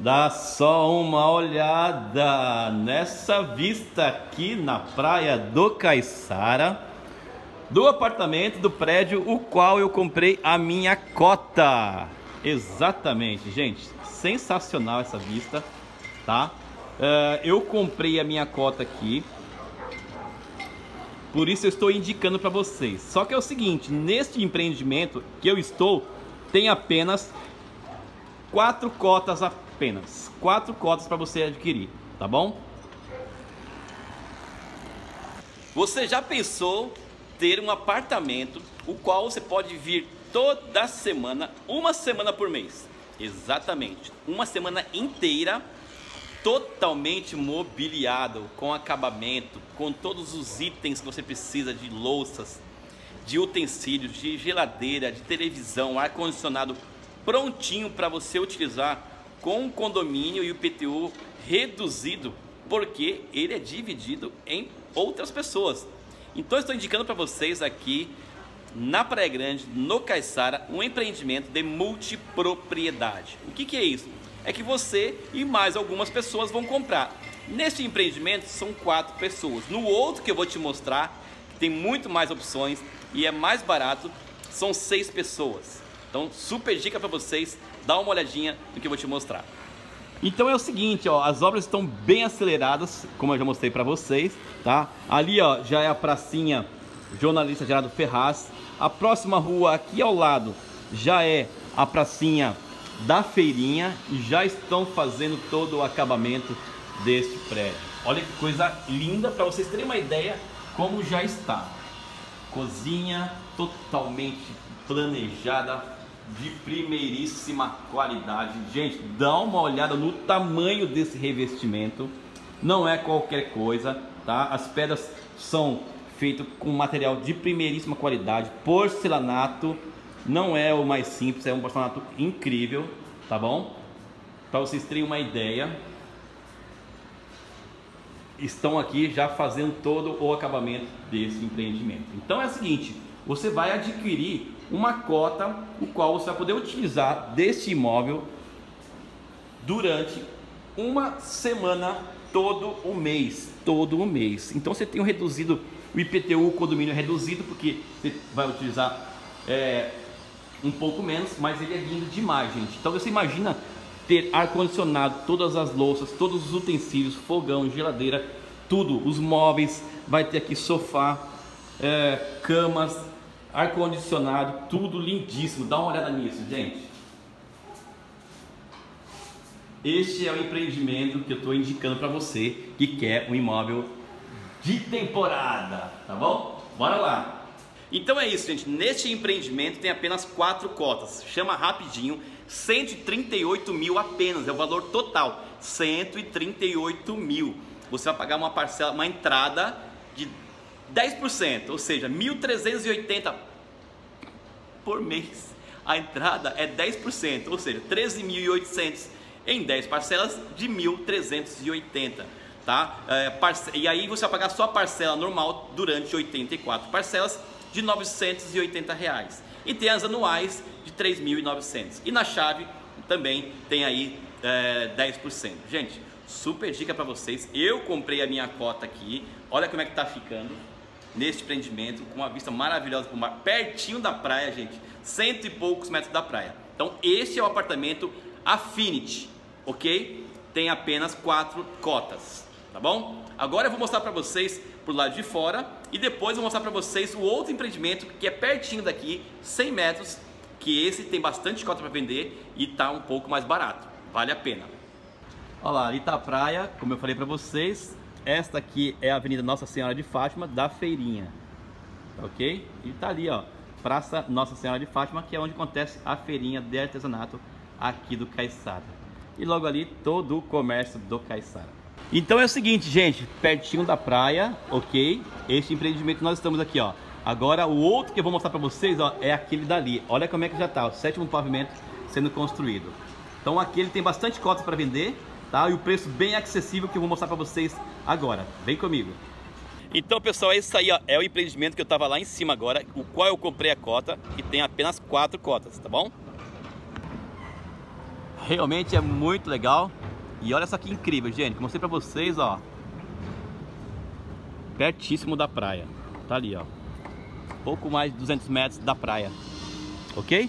Dá só uma olhada nessa vista aqui na praia do Caiçara, do apartamento do prédio o qual eu comprei a minha cota. Exatamente, gente, sensacional essa vista, tá? Uh, eu comprei a minha cota aqui, por isso eu estou indicando para vocês. Só que é o seguinte, neste empreendimento que eu estou, tem apenas quatro cotas apenas apenas quatro cotas para você adquirir, tá bom? Você já pensou ter um apartamento o qual você pode vir toda semana, uma semana por mês? Exatamente, uma semana inteira totalmente mobiliado, com acabamento, com todos os itens que você precisa de louças, de utensílios, de geladeira, de televisão, ar condicionado prontinho para você utilizar com o condomínio e o PTU reduzido, porque ele é dividido em outras pessoas. Então estou indicando para vocês aqui na Praia Grande, no Caiçara, um empreendimento de multipropriedade. O que, que é isso? É que você e mais algumas pessoas vão comprar. Neste empreendimento são quatro pessoas. No outro que eu vou te mostrar, que tem muito mais opções e é mais barato, são seis pessoas. Então, super dica para vocês dá uma olhadinha no que eu vou te mostrar. Então é o seguinte, ó, as obras estão bem aceleradas, como eu já mostrei para vocês, tá? Ali, ó, já é a pracinha Jornalista Gerardo Ferraz. A próxima rua aqui ao lado já é a pracinha da feirinha e já estão fazendo todo o acabamento deste prédio. Olha que coisa linda para vocês terem uma ideia como já está. Cozinha totalmente planejada, de primeiríssima qualidade. Gente, dá uma olhada no tamanho desse revestimento. Não é qualquer coisa, tá? As pedras são feitas com material de primeiríssima qualidade, porcelanato. Não é o mais simples, é um porcelanato incrível, tá bom? Para vocês terem uma ideia, estão aqui já fazendo todo o acabamento desse empreendimento. Então é o seguinte, você vai adquirir uma cota, o qual você vai poder utilizar deste imóvel durante uma semana todo o mês, todo o mês. Então você tem um reduzido, o IPTU, o condomínio é reduzido porque você vai utilizar é, um pouco menos, mas ele é lindo demais, gente. Então você imagina ter ar condicionado, todas as louças, todos os utensílios, fogão, geladeira, tudo, os móveis, vai ter aqui sofá, é, camas, ar-condicionado, tudo lindíssimo. Dá uma olhada nisso, gente. Este é o empreendimento que eu estou indicando para você que quer um imóvel de temporada, tá bom? Bora lá! Então é isso, gente. Neste empreendimento tem apenas quatro cotas. Chama rapidinho, 138 mil apenas, é o valor total. 138 mil. Você vai pagar uma parcela, uma entrada de 10%, ou seja, 1.380 por mês. A entrada é 10%, ou seja, 13.800 em 10 parcelas de 1.380, tá? É, e aí você vai pagar só a parcela normal durante 84 parcelas de 980 reais. E tem as anuais de 3.900. E na chave também tem aí é, 10%. Gente, super dica para vocês. Eu comprei a minha cota aqui. Olha como é que tá ficando neste empreendimento, com uma vista maravilhosa para o mar, pertinho da praia, gente, cento e poucos metros da praia. Então, este é o apartamento Affinity, ok? Tem apenas quatro cotas, tá bom? Agora eu vou mostrar para vocês por lado de fora e depois vou mostrar para vocês o outro empreendimento que é pertinho daqui, 100 metros, que esse tem bastante cota para vender e tá um pouco mais barato, vale a pena. Olha lá, ali está a praia, como eu falei para vocês, esta aqui é a Avenida Nossa Senhora de Fátima da Feirinha. Ok? E tá ali, ó. Praça Nossa Senhora de Fátima, que é onde acontece a feirinha de artesanato aqui do Caiçara. E logo ali todo o comércio do Caiçara. Então é o seguinte, gente, pertinho da praia, ok? Este empreendimento nós estamos aqui, ó. Agora o outro que eu vou mostrar para vocês, ó, é aquele dali. Olha como é que já tá, o sétimo pavimento sendo construído. Então aqui ele tem bastante cotas para vender, tá? E o preço bem acessível que eu vou mostrar para vocês agora. Vem comigo. Então, pessoal, é isso aí, ó. É o empreendimento que eu estava lá em cima agora, o qual eu comprei a cota e tem apenas quatro cotas, tá bom? Realmente é muito legal. E olha só que incrível, gente. Mostrei pra vocês, ó. Pertíssimo da praia. Tá ali, ó. Pouco mais de 200 metros da praia. Ok?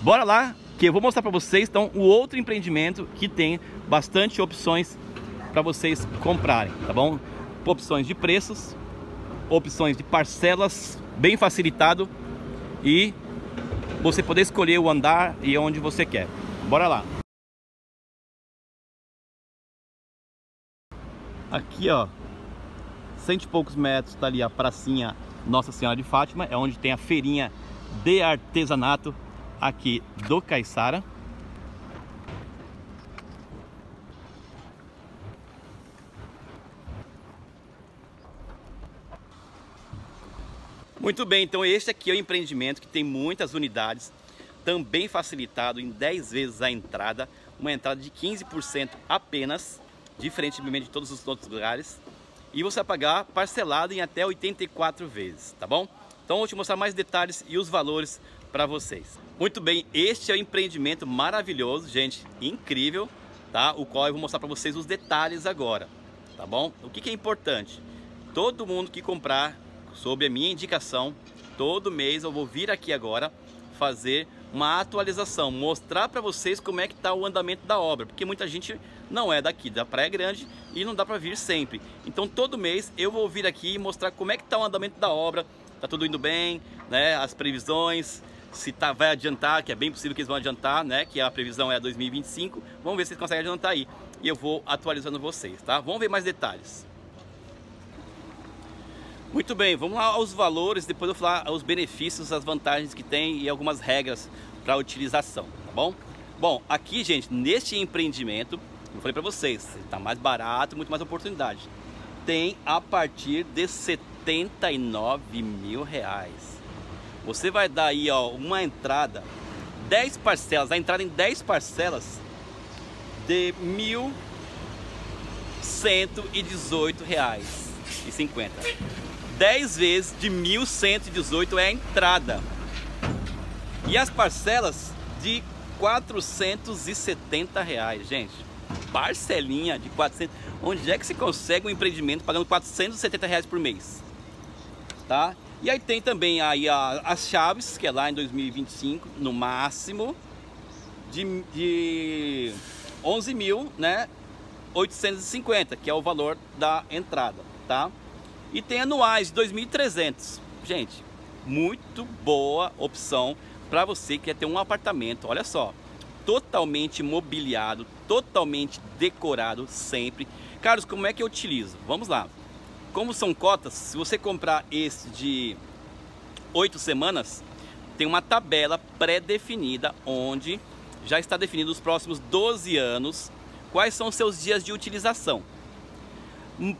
Bora lá, que eu vou mostrar pra vocês, então, o outro empreendimento que tem bastante opções para vocês comprarem, tá bom? Opções de preços, opções de parcelas bem facilitado e você poder escolher o andar e onde você quer. Bora lá! Aqui, ó, cento e poucos metros, tá ali a pracinha Nossa Senhora de Fátima, é onde tem a feirinha de artesanato aqui do Caiçara. Muito bem, então este aqui é o empreendimento que tem muitas unidades, também facilitado em 10 vezes a entrada, uma entrada de 15% apenas, diferentemente de todos os outros lugares, e você vai pagar parcelado em até 84 vezes, tá bom? Então eu vou te mostrar mais detalhes e os valores para vocês. Muito bem, este é um empreendimento maravilhoso, gente, incrível, tá? O qual eu vou mostrar para vocês os detalhes agora, tá bom? O que, que é importante? Todo mundo que comprar sob a minha indicação, todo mês eu vou vir aqui agora fazer uma atualização, mostrar para vocês como é que está o andamento da obra, porque muita gente não é daqui da Praia Grande e não dá para vir sempre. Então todo mês eu vou vir aqui e mostrar como é que está o andamento da obra, está tudo indo bem, né? As previsões, se tá, vai adiantar, que é bem possível que eles vão adiantar, né? Que a previsão é 2025. Vamos ver se eles conseguem adiantar aí. E eu vou atualizando vocês, tá? Vamos ver mais detalhes. Muito bem, vamos lá aos valores, depois eu vou falar os benefícios, as vantagens que tem e algumas regras para utilização, tá bom? Bom, aqui, gente, neste empreendimento, eu falei para vocês, está mais barato, muito mais oportunidade. Tem a partir de 79 mil reais. Você vai dar aí, ó, uma entrada, 10 parcelas, a entrada em 10 parcelas de R$ 1.118,50. 10 vezes de 1.118 é a entrada. E as parcelas de 470 reais, gente. Parcelinha de 400. Onde é que se consegue um empreendimento pagando 470 reais por mês? Tá? E aí tem também aí a, as chaves, que é lá em 2025, no máximo, de, de 11 mil, né? 850, que é o valor da entrada, tá? E tem anuais de 2.300. Gente, muito boa opção para você que quer ter um apartamento. Olha só, totalmente mobiliado, totalmente decorado sempre. Carlos, como é que eu utilizo? Vamos lá. Como são cotas, se você comprar esse de 8 semanas, tem uma tabela pré-definida onde já está definido os próximos 12 anos quais são os seus dias de utilização.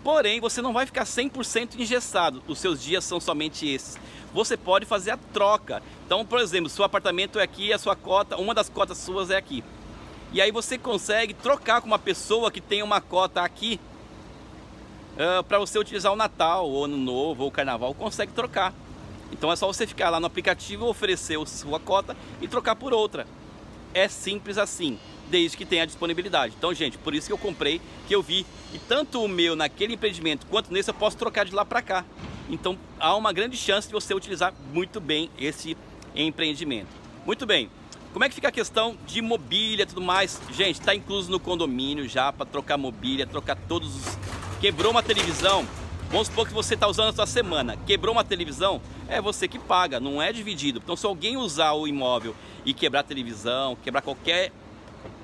Porém, você não vai ficar 100% engessado, os seus dias são somente esses. Você pode fazer a troca. Então, por exemplo, seu apartamento é aqui, a sua cota, uma das cotas suas é aqui. E aí você consegue trocar com uma pessoa que tem uma cota aqui uh, para você utilizar o Natal, ou Ano Novo, ou Carnaval, consegue trocar. Então é só você ficar lá no aplicativo, oferecer sua cota e trocar por outra. É simples assim desde que tenha disponibilidade. Então, gente, por isso que eu comprei, que eu vi, e tanto o meu naquele empreendimento quanto nesse eu posso trocar de lá para cá. Então, há uma grande chance de você utilizar muito bem esse empreendimento. Muito bem. Como é que fica a questão de mobília e tudo mais? Gente, está incluso no condomínio já para trocar mobília, trocar todos os... Quebrou uma televisão, Vamos supor que você está usando essa semana, quebrou uma televisão, é você que paga, não é dividido. Então se alguém usar o imóvel e quebrar a televisão, quebrar qualquer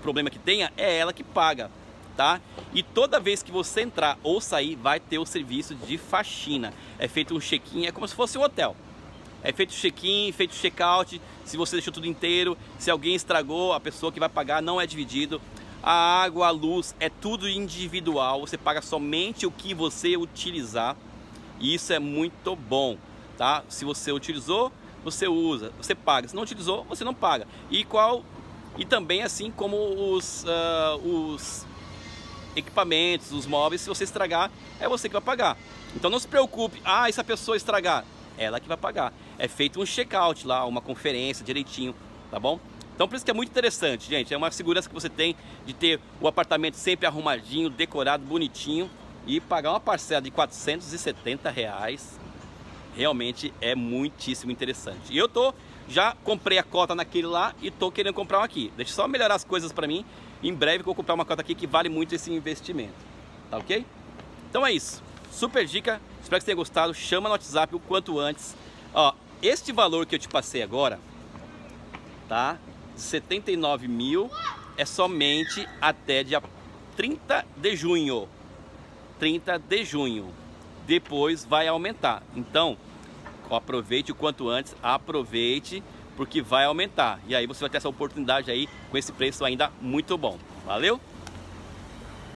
problema que tenha, é ela que paga, tá? E toda vez que você entrar ou sair, vai ter o serviço de faxina. É feito um check-in, é como se fosse um hotel. É feito check-in, feito check-out, se você deixou tudo inteiro, se alguém estragou, a pessoa que vai pagar não é dividido. A água, a luz, é tudo individual, você paga somente o que você utilizar. E isso é muito bom, tá? Se você utilizou, você usa, você paga. Se não utilizou, você não paga. E qual e também assim como os, uh, os equipamentos, os móveis, se você estragar, é você que vai pagar. Então não se preocupe, ah, essa pessoa estragar, ela que vai pagar. É feito um check-out lá, uma conferência direitinho, tá bom? Então por isso que é muito interessante, gente. É uma segurança que você tem de ter o apartamento sempre arrumadinho, decorado, bonitinho e pagar uma parcela de 470 reais realmente é muitíssimo interessante. E eu tô já comprei a cota naquele lá e tô querendo comprar um aqui. Deixa só melhorar as coisas para mim. Em breve eu vou comprar uma cota aqui que vale muito esse investimento. Tá ok? Então é isso. Super dica. Espero que você tenha gostado. Chama no WhatsApp o quanto antes. Ó, este valor que eu te passei agora, tá? 79 mil é somente até dia 30 de junho. 30 de junho. Depois vai aumentar. Então, aproveite o quanto antes, aproveite, porque vai aumentar. E aí você vai ter essa oportunidade aí com esse preço ainda muito bom. Valeu?